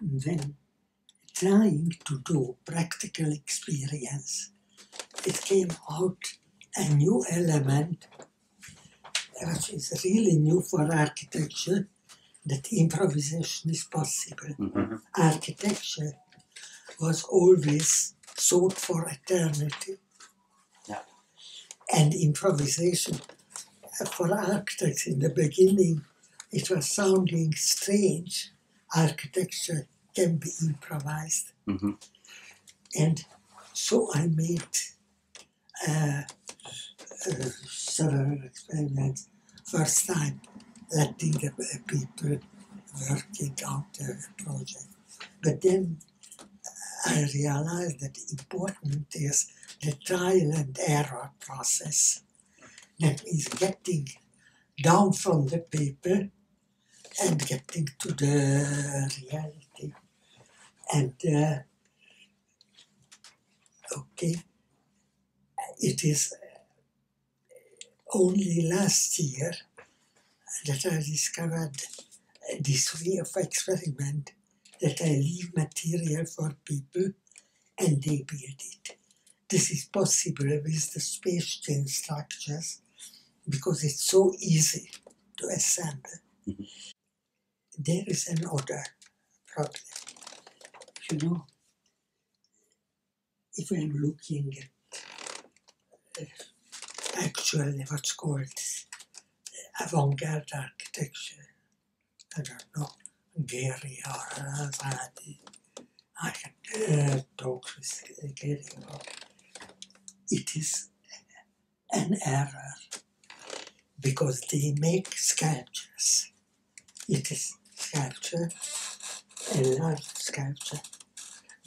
when trying to do practical experience, it came out a new element which is really new for architecture that improvisation is possible. Mhm. Architecture was always sought for eternity. Yeah. And improvisation for architects in the beginning, it was sounding strange. Architecture can be improvised. Mhm. And so I made uh, uh, several experiments. First time, letting the uh, people working out the project. But then I realized that important is the trial and error process. That is getting down from the paper and getting to the reality. And uh, okay, it is only last year that I discovered this way of experiment that I leave material for people and they build it. This is possible with the space chain structures because it's so easy to assemble. Mhm. There is another problem. You know, if I'm looking at uh, actually what's called avant-garde architecture, I don't know, Gehry or Hadid, I uh, talk with about it is an error because they make sculptures. It is sculpture, a large sculpture,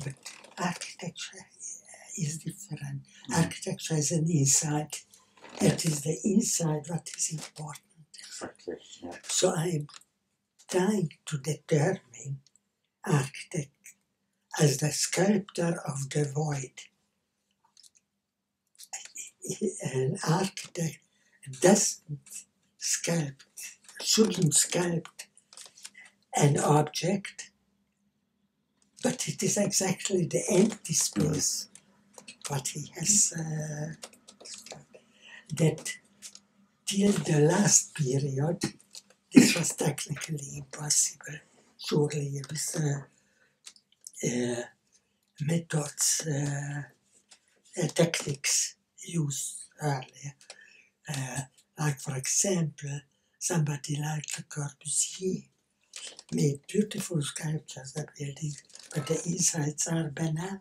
but architecture is different. Mm. Architecture is an inside. It is the inside what is important. Exactly. Yeah. So I'm trying to determine architect as the sculptor of the void. An architect doesn't sculpt, shouldn't sculpt an object, but it is exactly the empty space. What he has uh, that till the last period this was technically impossible. Surely with uh, uh, methods uh, techniques used earlier. Uh, like for example somebody like Le Corbusier made beautiful sculptures that buildings but the insides are banal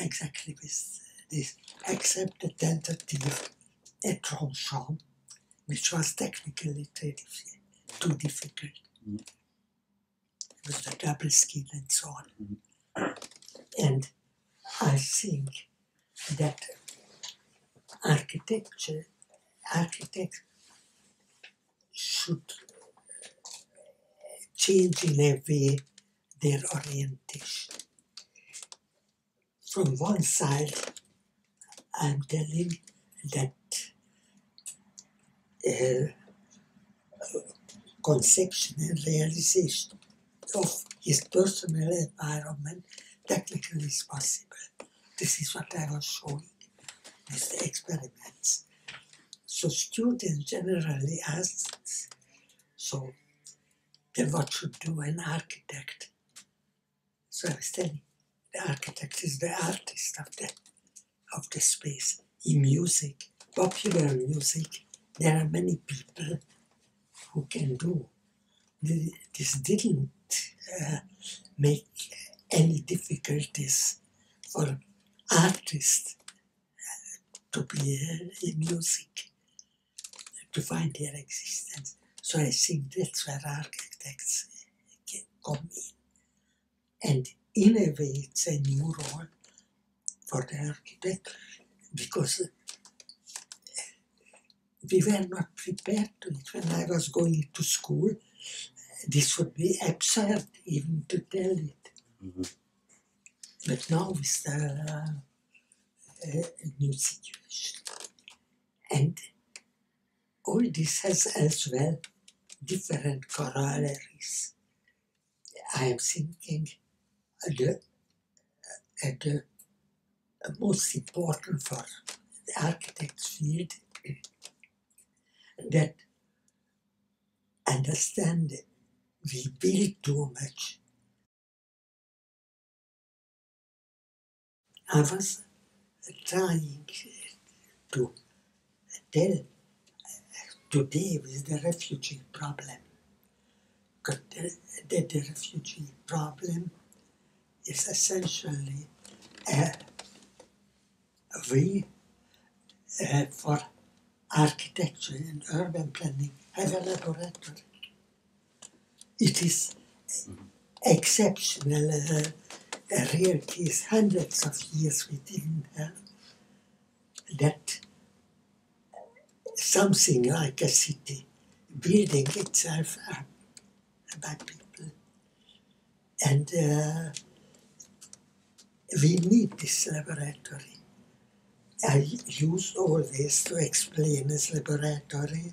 exactly with this except the tentative et tranchant which was technically too diffi- too difficult Mm. with the double skin and so on. And I think that architecture, architects should change in a way their orientation. From one side, I'm telling that uh, conception and realization of his personal environment technically is possible. This is what I was showing with the experiments. So students generally ask, so then what should do an architect? So I was telling, the architect is the artist of the of the space. In music, popular music, there are many people who can do. This didn't uh, make any difficulties for artists uh, to be uh, in music, to find their existence. So I think that's where architects can come in. And in a way, it's a new role for the architect because uh, we were not prepared to it. When I was going to school, this would be absurd even to tell it. Mhm. But now with the uh, uh, new situation. And all this has as well different corollaries. I am thinking the, the most important for the architect's field that understand we build too much. I was trying to tell today with the refugee problem that the, the refugee problem is essentially a way uh, for architecture and urban planning have a laboratory. It is exceptional, uh, a rare case, hundreds of years we didn't have that something like a city building itself up by people. And uh, we need this laboratory. I use always to explain this laboratory.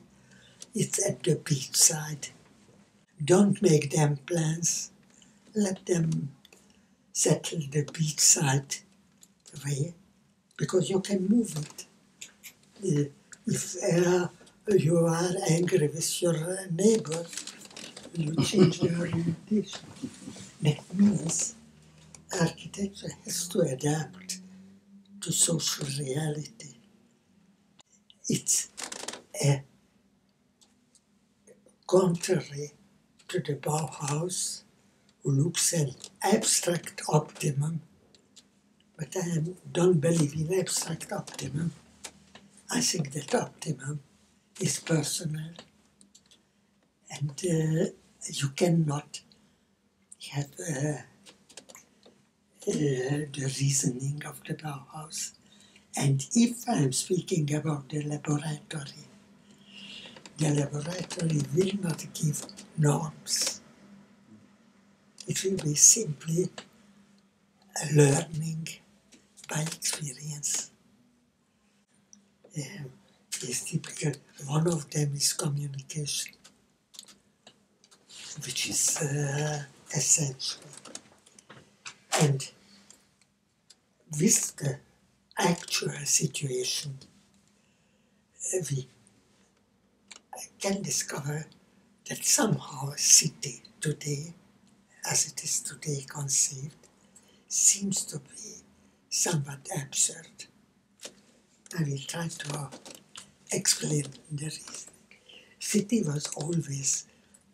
It's at the beachside. Don't make them plans. Let them settle the beachside way because you can move it. Uh, if uh, you are angry with your neighbor, you change the orientation. That means architecture has to adapt to social reality. It's a contrary to the Bauhaus, who looks an abstract optimum, but I don't believe in abstract optimum. I think that optimum is personal, and uh, you cannot have uh, uh, the reasoning of the Bauhaus. And if I'm speaking about the laboratory, the laboratory will not give norms. It will be simply learning by experience. Um, is typical. One of them is communication, which is uh, essential. And with the actual situation, uh, we can discover that somehow city today, as it is today conceived, seems to be somewhat absurd. I will try to explain the reason. City was always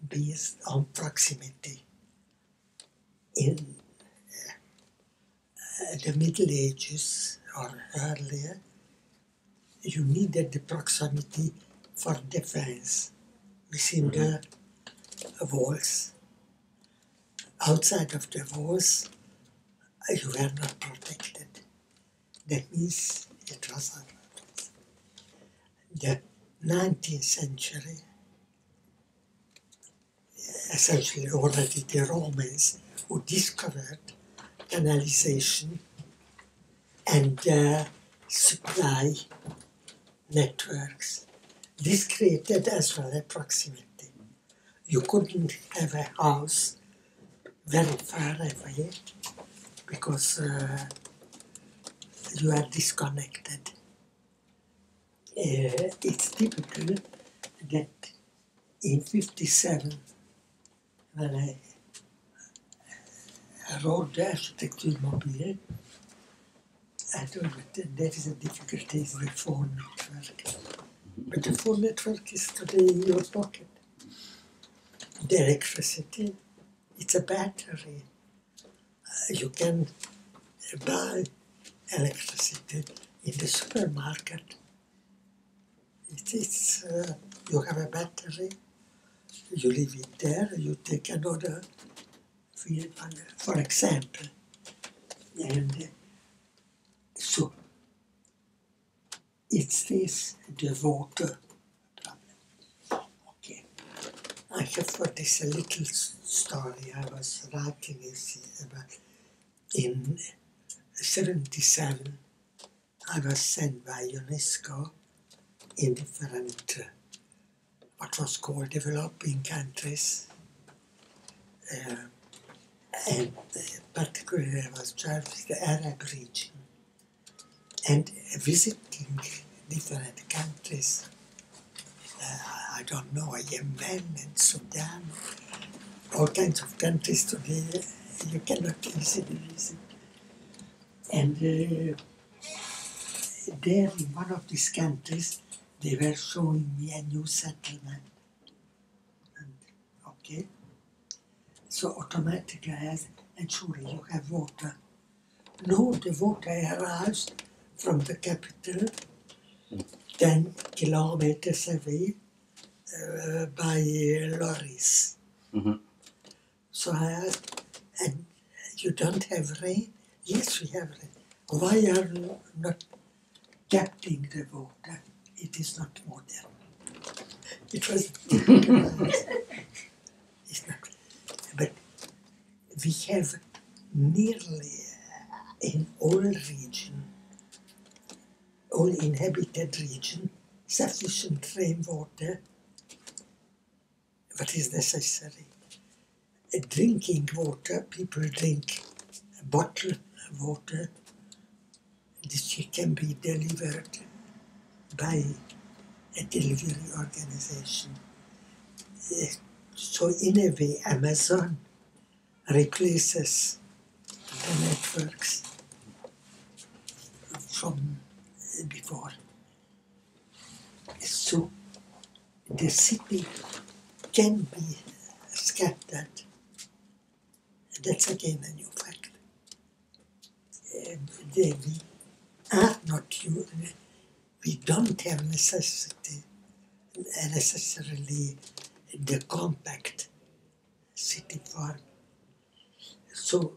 based on proximity. In uh, the Middle Ages or earlier, you needed the proximity for defense within the walls. Outside of the walls, you were not protected. That means it was the 19th century, essentially already the Romans who discovered canalization and uh, supply networks. This created as well a proximity. You couldn't have a house very far away because uh, you are disconnected. Uh, it's typical that in 57, when I, I wrote the architecture mobile, I told that there is a difficulty with the phone network. But the phone network is today in your pocket. The electricity, it's a battery. Uh, you can buy electricity in the supermarket. It is, uh, you have a battery, you leave it there, you take another for example. And so, it's this, the water problem. Okay. I have for this a little story I was writing this about in 77 I was sent by UNESCO in different uh, what was called developing countries uh, and uh, particularly I was charged with the Arab region and visiting different countries. Uh, I don't know, Yemen and Sudan, all kinds of countries today you cannot easily visit. And uh, there in one of these countries, they were showing me a new settlement. And, okay. So automatically I asked, and surely you have water. No, the water arrives from the capital, 10 kilometers away uh, by lorries. Mhm. So I asked, and you don't have rain? Yes, we have. Why are you not tapping the water? It is not modern. It was it's not. But we have nearly uh, in all region, all inhabited region, sufficient rainwater. What is necessary? Uh, Drinking water, people drink bottled water. This can be delivered by a delivery organization. Uh, So in a way, Amazon replaces the networks from before. So the city can be scattered. That's again a new fact. We are not u- we don't have necessity necessarily the compact city form. So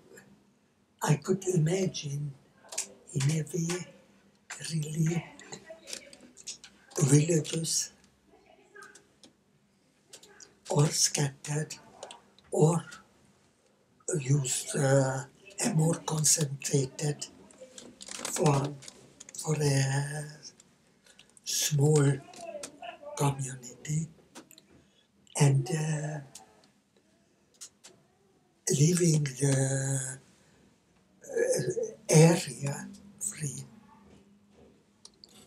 I could imagine in way really villages or scattered or used uh, a more concentrated form for a small community and uh, leaving the uh, area free.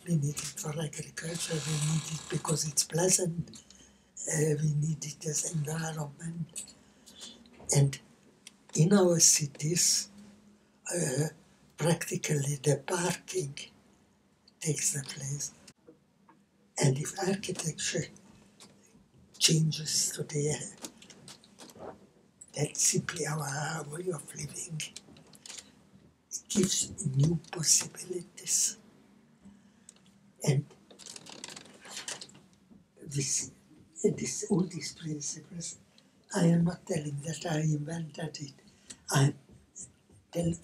We need it for agriculture, we need it because it's pleasant, uh, we need it as environment. And in our cities, uh, practically the parking takes the place. And if architecture changes today, that's simply our way of living. It gives new possibilities. And this, this, all these principles, I am not telling that I invented it. I'm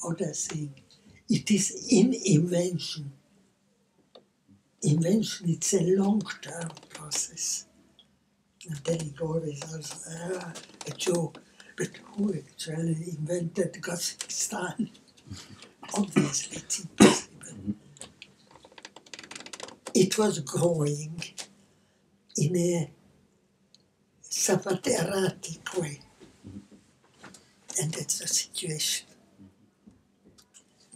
other thing. it is in invention. Invention, it's a long-term process. I'm telling always also, ah, a joke, but who actually invented style? Obviously, it's impossible. It was growing in a somewhat way, and that's the situation.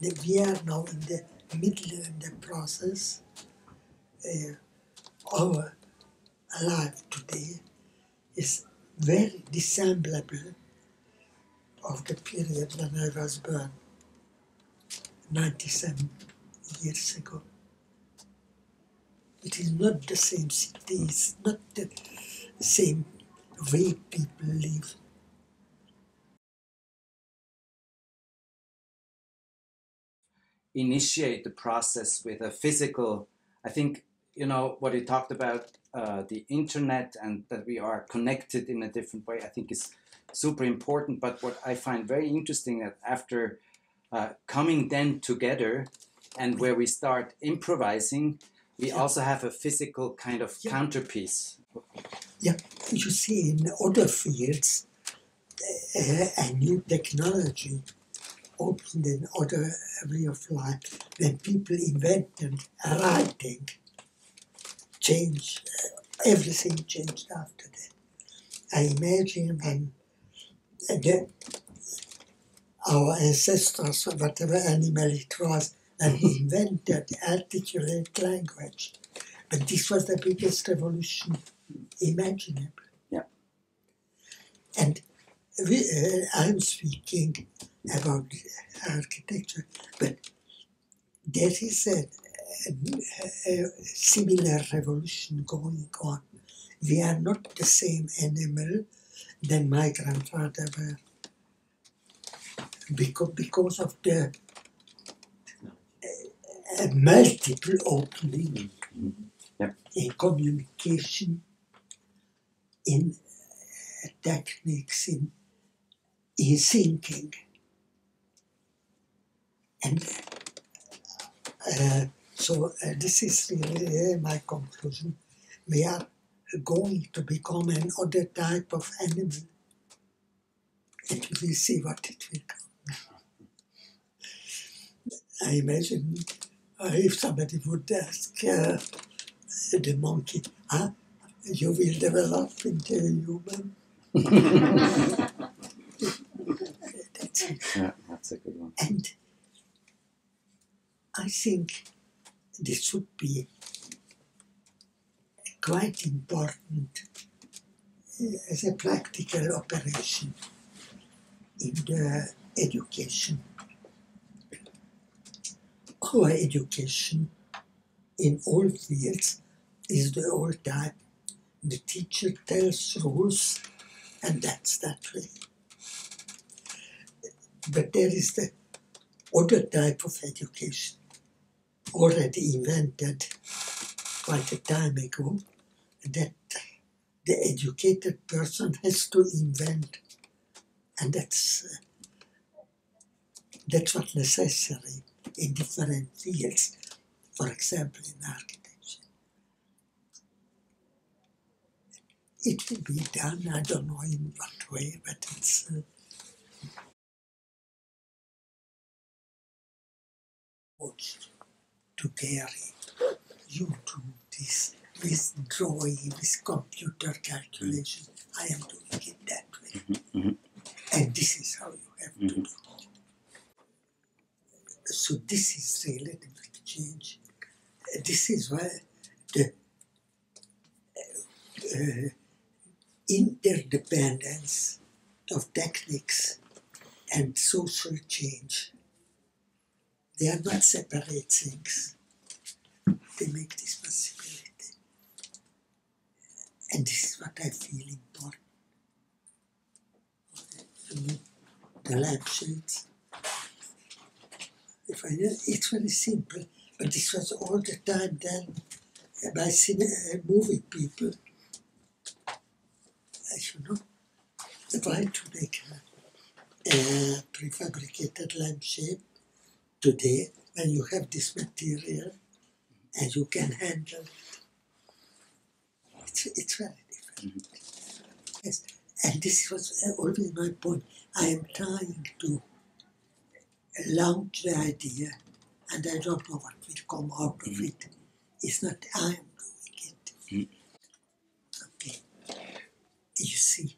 We are now in the middle of the process. Uh, our life today is very dissemblable of the period when I was born, 97 years ago. It is not the same city, it's not the same way people live. Initiate the process with a physical i think you know what you talked about uh, the internet and that we are connected in a different way i think is super important but what i find very interesting that after uh, coming then together and where we start improvising we Yeah. also have a physical kind of Yeah. counterpiece Yeah, you see, in other fields, uh, a new technology opened an other way of life. When people invented writing, change, uh, everything changed after that. I imagine when the, our ancestors, or whatever animal it was, and he invented articulate language. But this was the biggest revolution imaginable. Yeah. And we, uh, I'm speaking about architecture, but there is a, a, a similar revolution going on. We are not the same animal than my grandfather were because, because of the uh, multiple opening Yep. in communication, in uh, techniques, in, in thinking. And uh, so uh, this is really uh, my conclusion. We are going to become another type of animal. And we see what it will come. I imagine uh, if somebody would ask uh, the monkey, ah, you will develop into a human. That's. Yeah, that's a good one. And I think this would be quite important uh, as a practical operation in the education. Our education in all fields is the old type. The teacher tells rules, and that's that way. But there is the other type of education already invented quite a time ago that the educated person has to invent and that's uh, that's what necessary in different fields for example in architecture. It will be done i don't know in what way but it's uh, to carry you to this with drawing, with computer calculation. I am doing it that way. mhm. And this is how you have to Mhm. do. So this is really the big change. This is why the uh, interdependence of techniques and social change they are not separate things. They make this possibility. And this is what I feel important. The lampshades. If I, it's very simple, but this was all the time done by cine, uh, movie people. As you know, why to make a, a prefabricated lampshade today when you have this material and you can handle it. It's, it's very different. Yes. And this was always my point. I am trying to launch the idea and I don't know what will come out of it. It's not I am doing it. Mm. Okay. You see,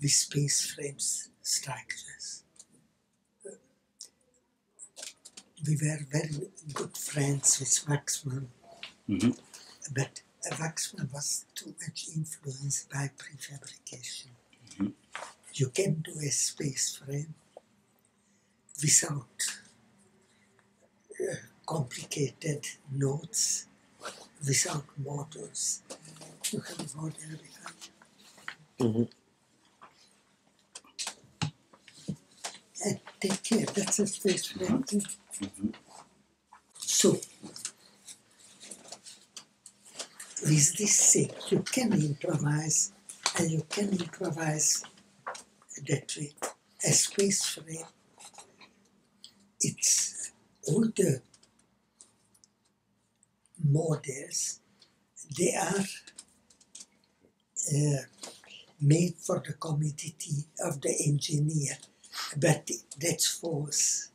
the, with space frames structures. We were very good friends with Wachsmann, Mhm. but Wachsmann was too much influenced by prefabrication. Mhm. You can do a space frame without uh, complicated notes, without models. You have a model behind. Take care, that's a space frame too. Mhm. So, with this thing, you can improvise, and you can improvise that way. A space frame, it's all the models, they are uh, made for the commodity of the engineer, but that's false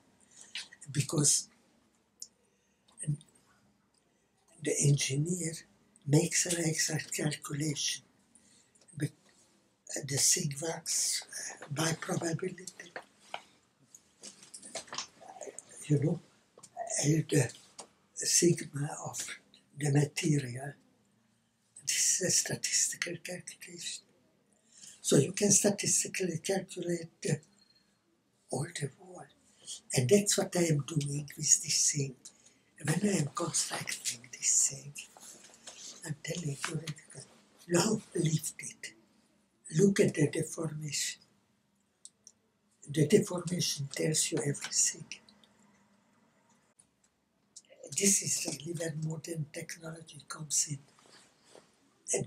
because the engineer makes an exact calculation, but the works uh, by probability. You know, uh, the sigma of the material. This is a statistical calculation. So you can statistically calculate the, all the wall. And that's what I am doing with this thing. When I am constructing this thing, I'm telling you, now lift it. Look at the deformation. The deformation tells you everything. This is really when modern technology comes in.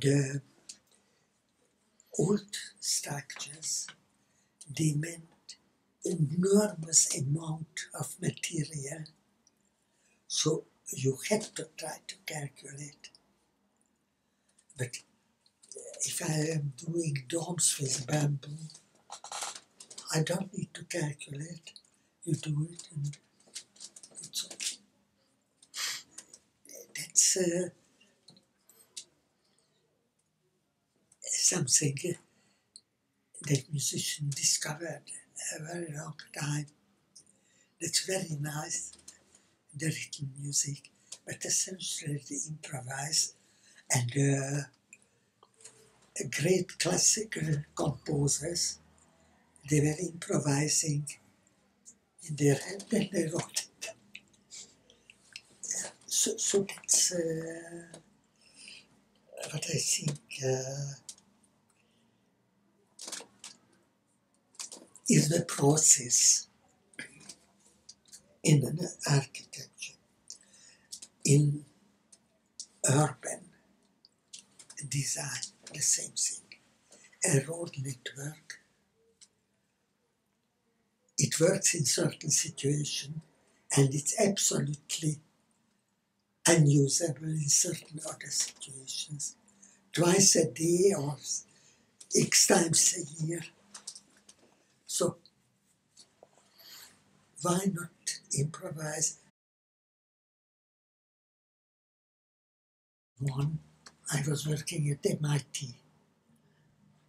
The uh, old structures demand enormous amount of material, so you have to try to calculate. But if I am doing domes with bamboo, I don't need to calculate. You do it and it's okay. That's uh, something that musicians discovered a very long time. That's very nice, the written music, but essentially the improvise and uh, great classical composers, they were improvising in their head and they wrote it. So, so that's uh, what I think uh, is the process in an architecture, in urban design, the same thing. A road network, it works in certain situations and it's absolutely unusable in certain other situations. Twice a day or X times a year. So, why not improvise? One, I was working at MIT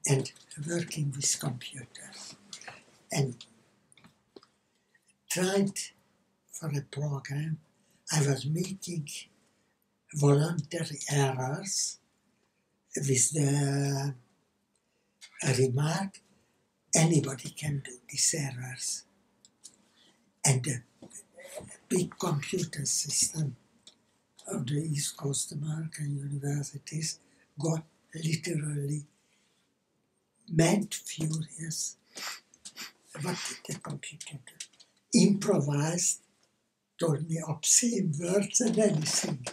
and working with computers and tried for a program. I was making voluntary errors with the remark anybody can do these errors. And the big computer system of the East Coast American universities got literally mad furious. What did the computer do? Improvised, told me obscene words and anything.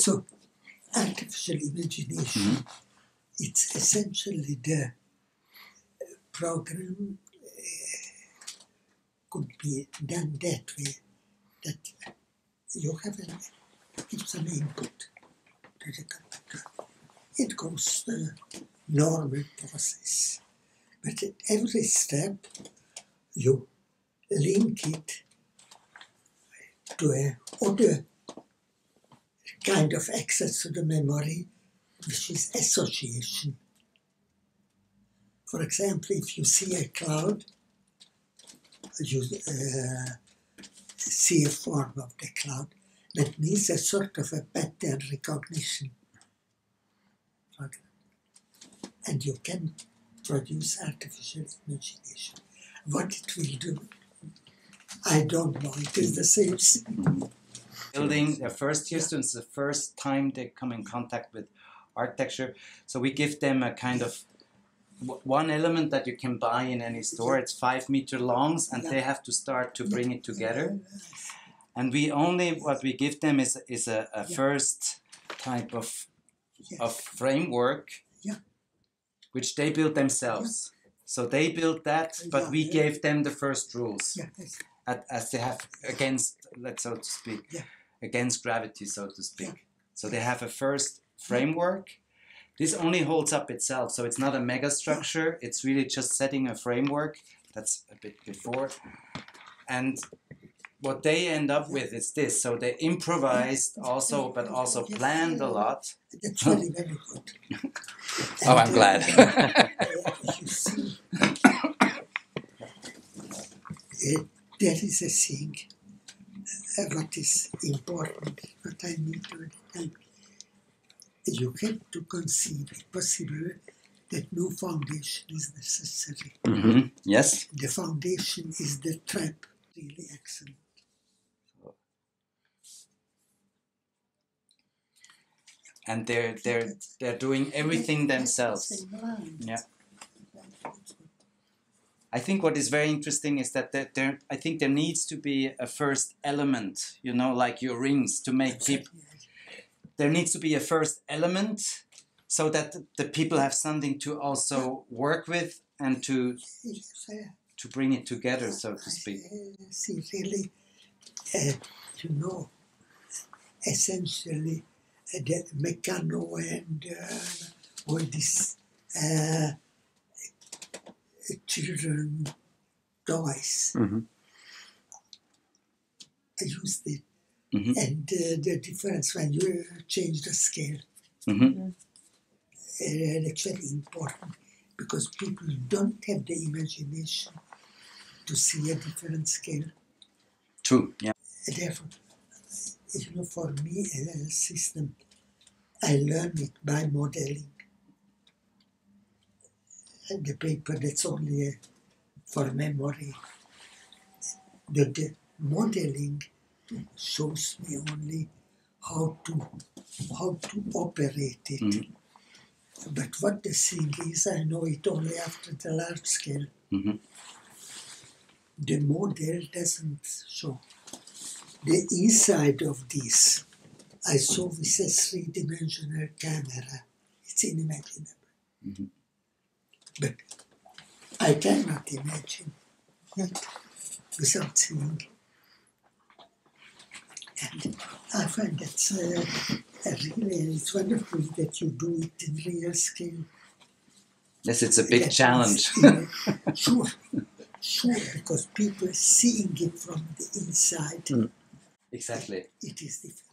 So, artificial imagination, it's essentially the program uh, could be done that way that you have an, give some input to the computer. It goes the normal process. But at every step, you link it to a other kind of access to the memory, which is association. For example, if you see a cloud, you uh, see a form of the cloud, that means a sort of a pattern recognition. And you can produce artificial imagination. What it will do, I don't know. It is the same thing building their first year students the first time they come in contact with architecture. So we give them a kind of one element that you can buy in any store. It's five meter longs and they have to start to bring it together. And we only what we give them is is a, a first type of of framework which they build themselves. So they built that, but Yeah, we yeah. gave them the first rules, Yeah, as they have against, let's so to speak, Yeah. Against gravity, so to speak. So they have a first framework. This only holds up itself, so it's not a mega structure. It's really just setting a framework. That's a bit before, and what they end up with is this. So they improvised also, but also planned a lot. that's very, very good. Oh, I'm glad. you see, there is a thing what is important, what I mean to help. You have to conceive it possible that no foundation is necessary. hmm Yes. The foundation is the trap, really excellent. And they're they're they're doing everything themselves. Yeah. I think what is very interesting is that there, there, I think there needs to be a first element, you know, like your rings to make people. There needs to be a first element so that the people have something to also work with and to to bring it together, so to speak. I see, really, uh, you know, essentially, uh, the Meccano and uh, all these uh, children toys. Mhm. I used it. Mhm. And uh, the difference when you change the scale, hmm uh, that's very important because people don't have the imagination to see a different scale. True. Yeah. Therefore, you know, for me, a system, I learn it by modeling. The paper that's only uh, for memory. The, the modeling shows me only how to how to operate it. Mhm. But what the thing is, I know it only after the large scale. hmm The model doesn't show. The inside of this, I saw with a three-dimensional camera. It's unimaginable. Mhm. But I cannot imagine it without seeing. And I find that's uh, really, it's wonderful that you do it in real scale. Yes, it's a big That challenge. sure, sure, because people seeing it from the inside, Mm. Exactly. it is different.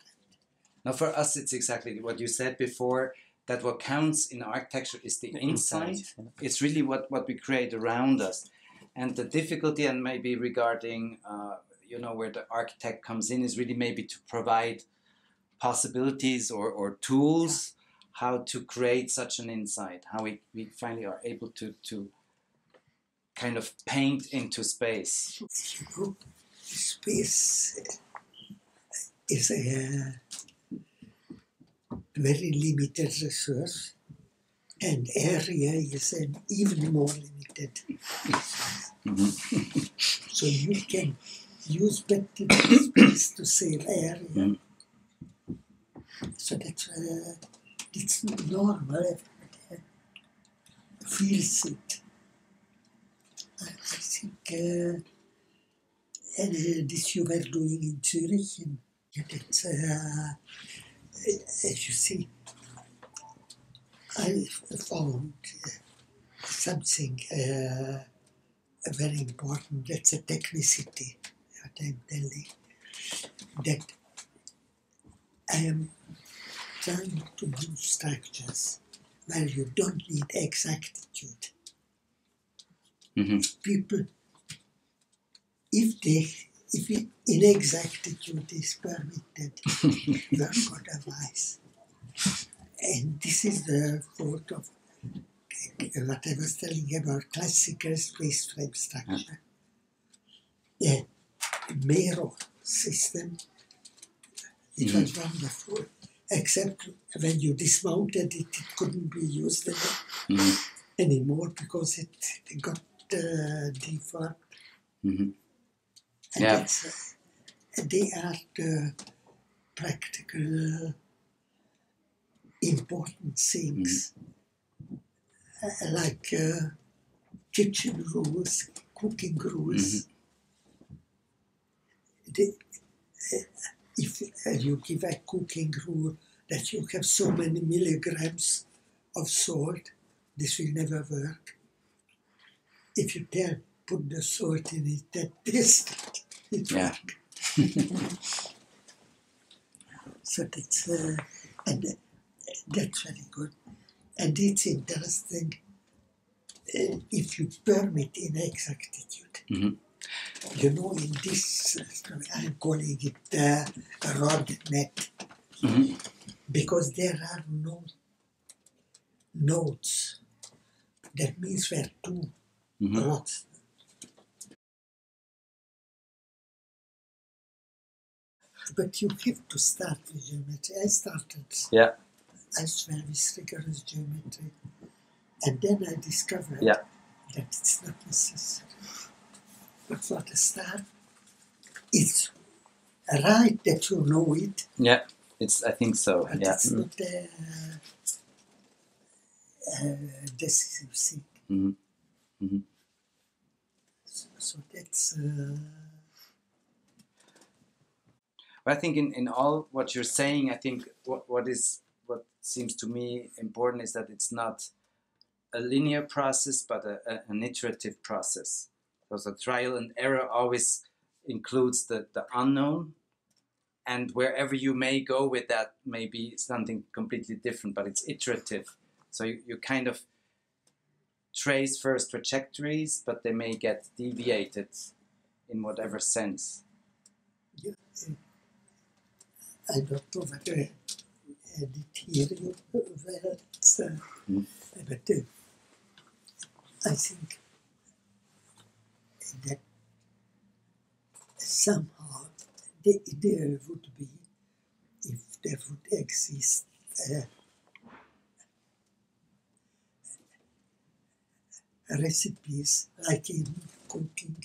Now, for us, it's exactly what you said before. That what counts in architecture is the, The inside. inside, yeah. It's really what, what we create around us, and the difficulty, and maybe regarding, uh, you know, where the architect comes in, is really maybe to provide possibilities or, or tools how to create such an insight. How we, we finally are able to to kind of paint into space. Space is a very limited resource, and area is an even more limited. Mhm. So you can use better space to save area. Mm. So that's uh, it's normal. Everybody feels it. I think uh, and uh, this you were doing in Zurich, and that's, uh, as you see, I found uh, something uh, very important. That's a technicity. What I'm telling that I am trying to do structures where you don't need exactitude. Mhm. People, if they, if inexactitude is permitted, work otherwise. And this is the fault of what I was telling about classical space frame structure. The Mero system, it was wonderful, except when you dismounted it, it couldn't be used Mhm. anymore because it, got uh, deformed. Mhm. And Yeah. uh, they are the practical, important things. Uh, like uh, kitchen rules, cooking rules. The, uh, if uh, you give a cooking rule that you have so many milligrams of salt, this will never work. If you tell put the salt in it, that this it Yeah. so that's uh, and uh, that's very good, and it's interesting uh, if you permit inexactitude. Mhm. You know, in this, uh, I'm calling it uh, a rod net Mhm. because there are no nodes. That means where 2 Mhm. rods. But you have to start with geometry. I started Yeah. as well with rigorous geometry, and then I discovered Yeah. that it's not necessary. But for the start, it's right that you know it, Yeah. It's. I think so. but Yeah. it's not a uh, decisive thing. Mhm. Mhm. So, so that's uh, But I think in, in all what you're saying, I think what, what is what seems to me important is that it's not a linear process, but a, a, an iterative process. Because a trial and error always includes the, the unknown, and wherever you may go with that may be something completely different, but it's iterative. So you, you kind of trace first trajectories, but they may get deviated in whatever sense. yeah, uh, I don't know whether hear well, it's, Mm. but I think that somehow the idea would be if there would exist uh, recipes like in cooking.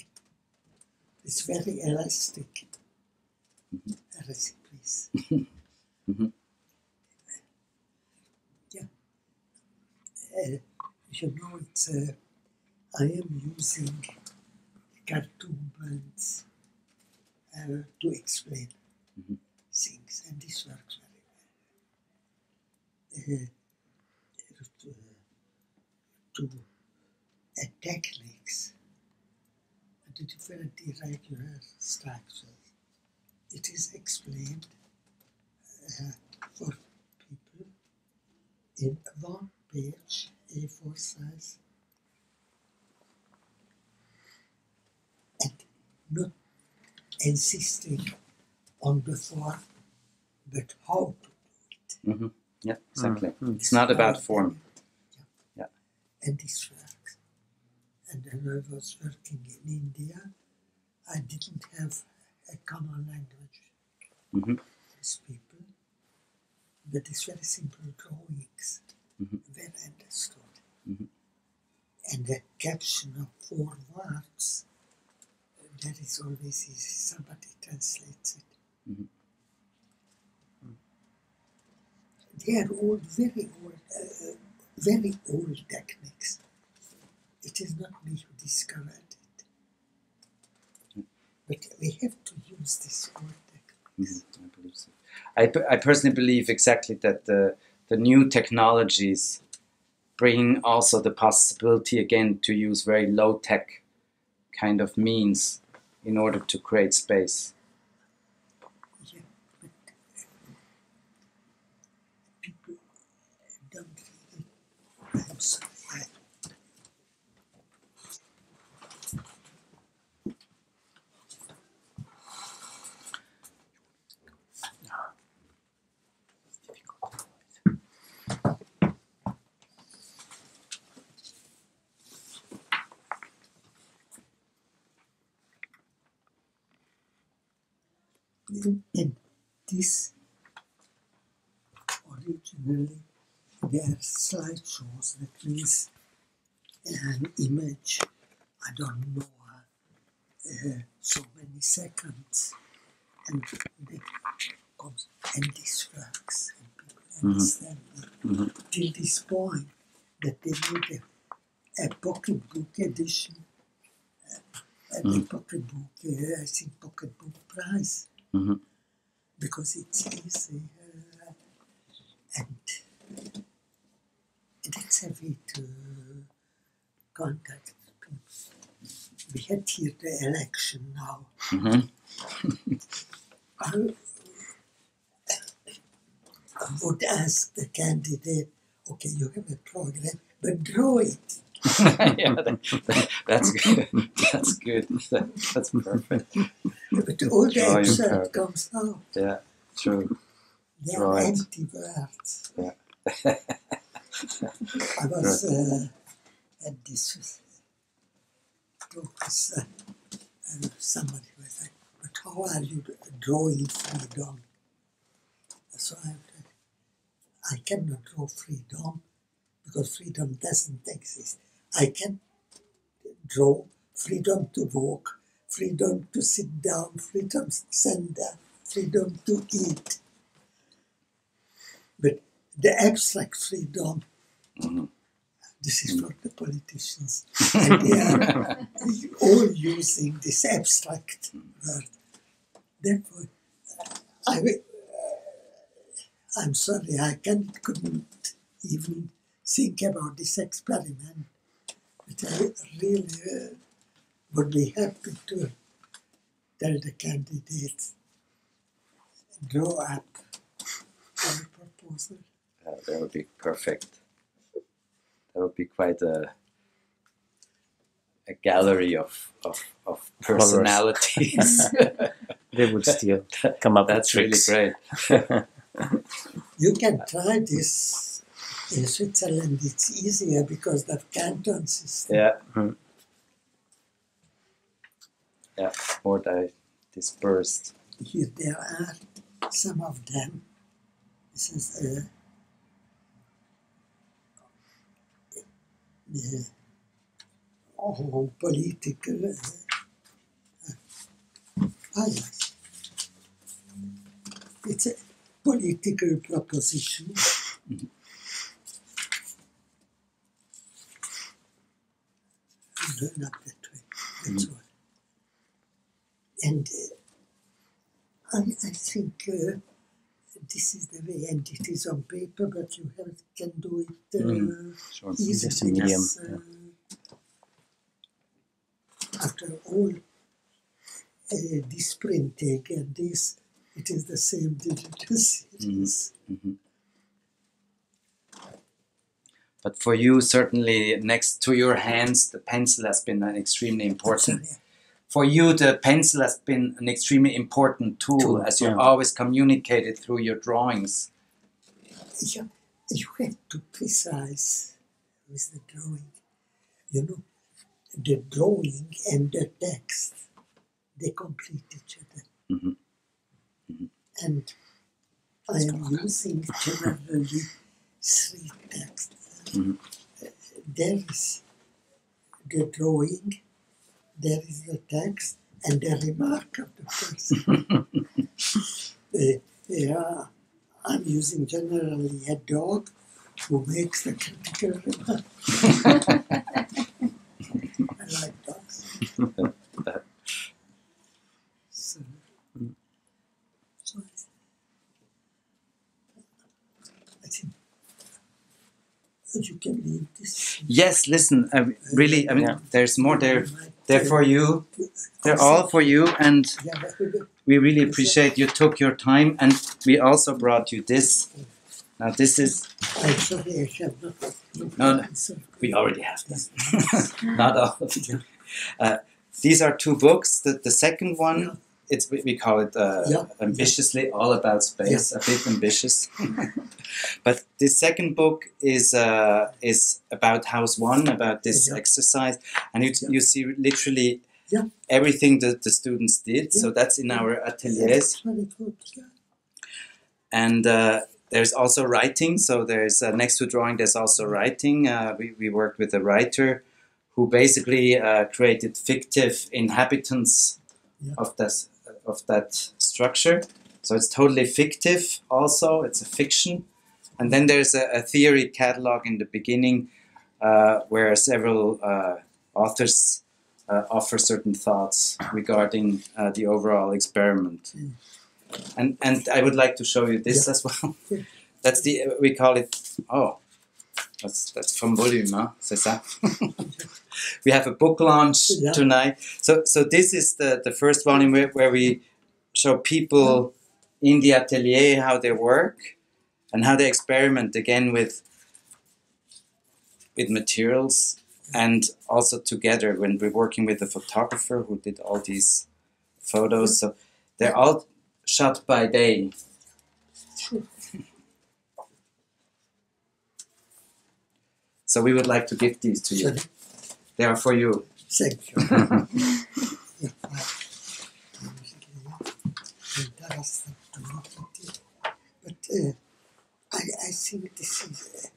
It's very elastic Mhm. Yeah. Uh, you know, it's, uh, I am using cartoon bands uh, to explain Mhm. things, and this works very well. Uh, to, to techniques, the different irregular structures, it is explained uh, for people in one page A4 size and not insisting on the form but how to do it. hmm Yeah, exactly. Mm. It's not about form. Yeah. Yeah. And this works. And when I was working in India, I didn't have a common language Mhm. with people, but it's very simple drawings, Mhm. well understood. Mhm. And the caption of four words, that is always easy. Somebody translates it. Mhm. They are all very old, uh, very old techniques. It is not me who discovered it. But we have to use this old Mhm, I believe so. I, I personally believe exactly that the, the new technologies bring also the possibility again to use very low tech kind of means in order to create space. Yeah, but people don't In, this originally they are slideshows that means an image I don't know uh, so many seconds and that comes and this works and people Mhm. understand it Mhm. till this point that they need a a pocketbook edition. And Mm. the pocketbook, uh, I think pocketbook price Mhm. because it's easy uh, and that's a way to contact people. We had here the election now. Mhm. I I would ask the candidate, okay, you have a program, but draw it. yeah, that, that- that's good. That's good. that's perfect. But all the Draw your absurd program. comes out. Yeah, true. They are it. empty words. Yeah. I was uh, at this talk with uh, uh, somebody who was like, but how are you drawing freedom? So I said, I cannot draw freedom because freedom doesn't exist. I can draw freedom to walk, freedom to sit down, freedom to stand up, freedom to eat. But the abstract freedom, Mhm. this is for the politicians, and they are all using this abstract word. Therefore, I, I'm sorry, I can, couldn't even think about this experiment. But I really uh, would be happy to tell the candidates draw up our proposal. Uh, that would be perfect. That would be quite a a gallery of of, of personalities. They would still come up That's with really great. You can try this in Switzerland. It's easier because the canton system. Yeah. Mhm. Yeah. More di- dispersed. Here there are some of them. This is uh, the oh, political. Uh, uh, ah, yes. It's a political proposition. Learn up that way. That's all. And uh, I, I think uh, this is the way, and it is on paper, but you have, can do it uh, Mm. Sure. easily. Medium, It's, uh, After all, uh, this printing and this, it is the same digital series. Mhm. But for you, certainly next to your hands, the pencil has been an extremely important. For you, the pencil has been an extremely important tool, Tool, as you yeah. always communicated through your drawings. you, you have to precise with the drawing. You know, the drawing and the text, they complete each other. Mhm. And I am using generally three texts. Mhm. Uh, There is the drawing, there is the text, and the remark of the person. Uh, yeah, I'm using generally a dog who makes the critical remark. I like dogs. so, so I, I think you can leave this. Yes, listen, uh, really, I mean, Yeah. there's more there. You They're for you. They're all for you, and we- we really appreciate you took your time. And we also brought you this. Now, this is I'm sorry, I have not. No, no. We already have them. Not all of you. Uh, these are two books. The, the second one, Yeah. It's we call it uh, Yeah. ambitiously all about space, a bit ambitious. but the second book is uh, is about House One, about this Yeah. exercise, and you Yeah. you see literally Yeah. everything that the students did. So that's in our ateliers. Yeah. and uh, there's also writing so there's uh, next to drawing there's also writing uh, we, we worked with a writer who basically uh, created fictive inhabitants Yeah. of that of that structure so it's totally fictive also it's a fiction and then there's a, a theory catalog in the beginning uh, where several uh, authors uh, offer certain thoughts regarding uh, the overall experiment. Mm. And and I would like to show you this Yeah. as well. That's the we call it. Oh, that's that's from volume, huh? C'est ça. we have a book launch Yeah. tonight. So so this is the the first volume where, where we show people in the atelier how they work and how they experiment again with with materials and also together when we're working with a photographer who did all these photos so they're all shot by day so we would like to give these to you they are for you Thank you. Yeah, Interesting to look at it. But uh, I, I think this is uh,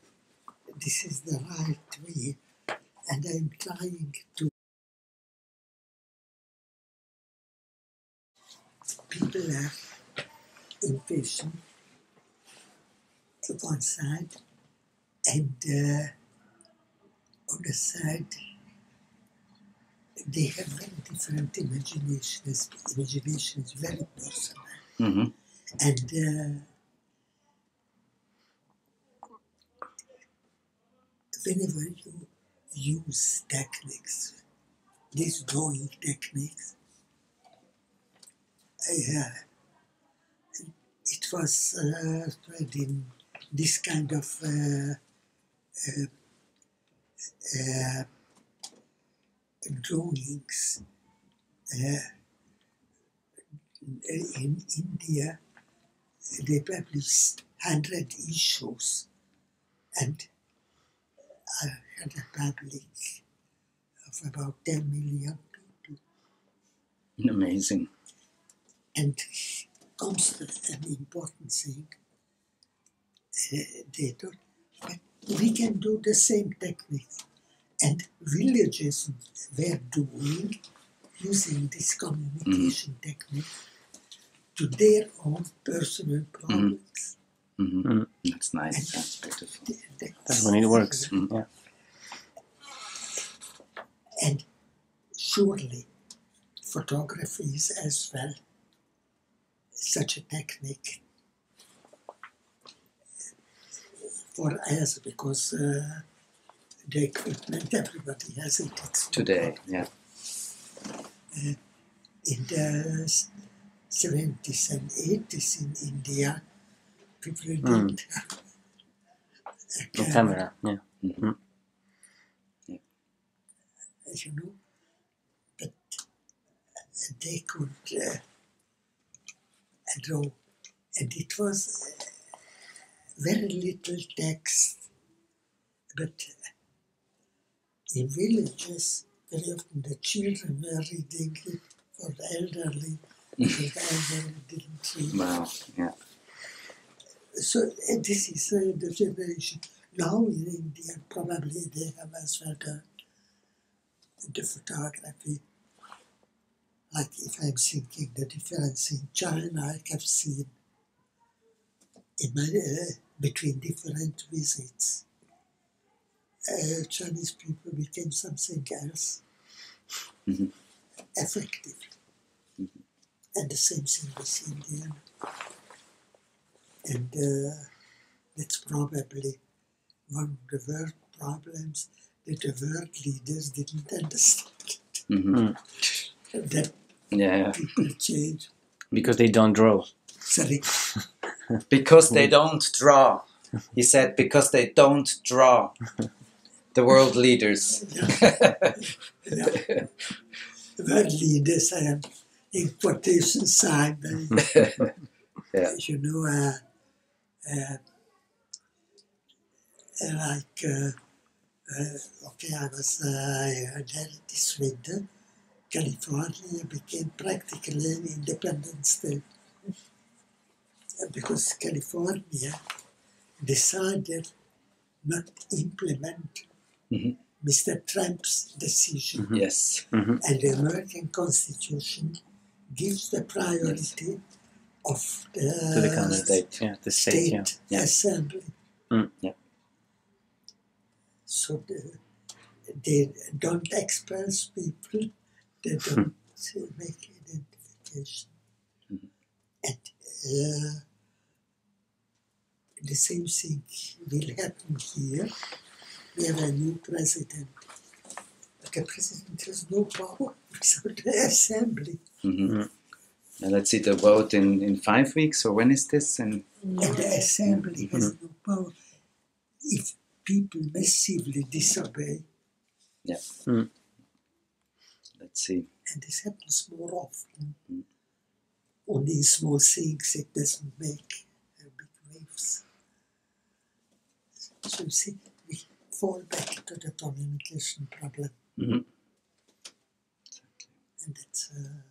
this is the right way, and I'm trying to. People are impatient to one side, and uh, on the side they have very different imaginations. Imagination is very personal, hmm and uh, whenever you use techniques, these drawing techniques, uh, it was uh, tried in this kind of uh, uh, drawings uh, in India. They published hundred issues, and I had a public of about ten million people. amazing And comes an important thing. Uh, they but we can do the same technique. And villages were doing, using this communication technique to their own personal problems. hmm Mm. that's nice that's beautiful That's when it works. Mm. Yeah. And surely photography is as well such a technique for us because uh, the equipment everybody has it. It's today yeah in the seventies and eighties in India, people Mm. didn't have a The camera. Yeah. you know, but they could uh, draw, and it was uh, very little text, but in villages, very often the children were reading it for the elderly, because the elderly didn't read. wow yeah So uh, this is uh, the generation. Now in India, probably they have as well the, the photography. Like if I'm thinking the difference in China, I have seen uh, between different visits. Uh, Chinese people became something else, Mhm. effective, and the same thing with Indian and uh, that's probably one of the world problems that the world leaders didn't understand hmm that yeah, yeah people change. Because they don't draw. Sorry, because they don't draw he said because they don't draw the world leaders. World leaders I am in quotation sign, Yeah. you know, uh, uh, like, uh, uh, okay, I was uh, there this winter. California became practically an independent state. Uh, because California decided not to implement Mhm. Mr. Trump's decision, yes and the American Constitution gives the priority of the, To the candidate. Yeah. The state. state Yeah. Assembly. Mm, yeah. So the, they don't express people, they don't uh, make identification. And uh, the same thing will happen here. We have a new president. But the president has no power without the assembly. Mm-hmm. And let's see the vote in, in five weeks, or when is this? And And the assembly has no power. If people massively disobey, Yeah. let's see. and this happens more often, only these small things, it doesn't make big waves. So you see, we fall back to the communication problem. Mhm. And it's uh,